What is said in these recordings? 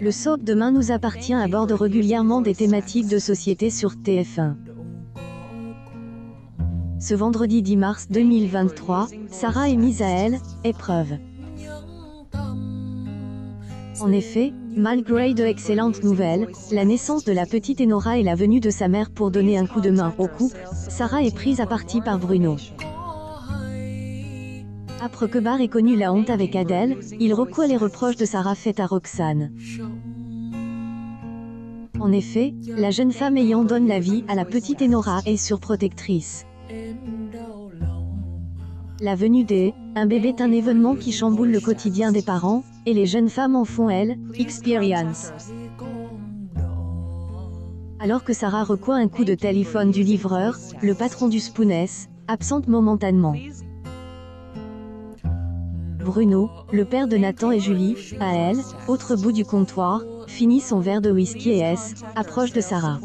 Le soap Demain nous appartient aborde régulièrement des thématiques de société sur TF1. Ce vendredi 10 mars 2023, Sarah et Misaël, épreuve. En effet, malgré de excellentes nouvelles, la naissance de la petite Enora et la venue de sa mère pour donner un coup de main au couple, Sarah est prise à partie par Bruno. Après que Barr ait connu la honte avec Adèle, il recoue les reproches de Sarah faits à Roxane. En effet, la jeune femme ayant donné la vie à la petite Enora est surprotectrice. La venue des un bébé est un événement qui chamboule le quotidien des parents, et les jeunes femmes en font elles, experience. Alors que Sarah reçoit un coup de téléphone du livreur, le patron du Spooness, absente momentanément. Bruno, le père de Nathan et Julie, à elle, autre bout du comptoir, finit son verre de whisky et S, approche de Sarah.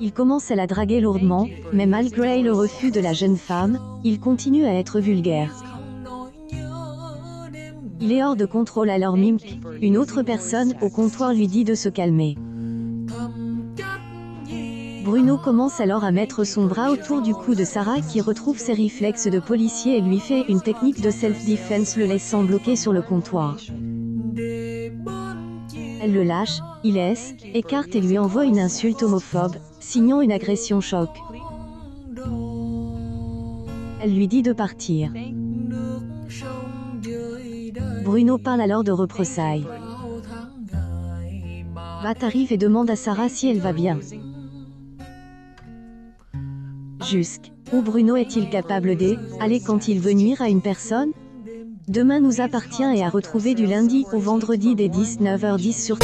Il commence à la draguer lourdement, mais malgré le refus de la jeune femme, il continue à être vulgaire. Il est hors de contrôle alors mimique. Une autre personne au comptoir lui dit de se calmer. Bruno commence alors à mettre son bras autour du cou de Sarah qui retrouve ses réflexes de policier et lui fait une technique de self-defense le laissant bloqué sur le comptoir. Elle le lâche, il laisse, écarte et lui envoie une insulte homophobe, signant une agression choc. Elle lui dit de partir. Bruno parle alors de représailles. Bat arrive et demande à Sarah si elle va bien. Jusque. Où Bruno est-il capable d'aller quand il veut nuire à une personne? Demain nous appartient et à retrouver du lundi au vendredi dès 19h10 sur.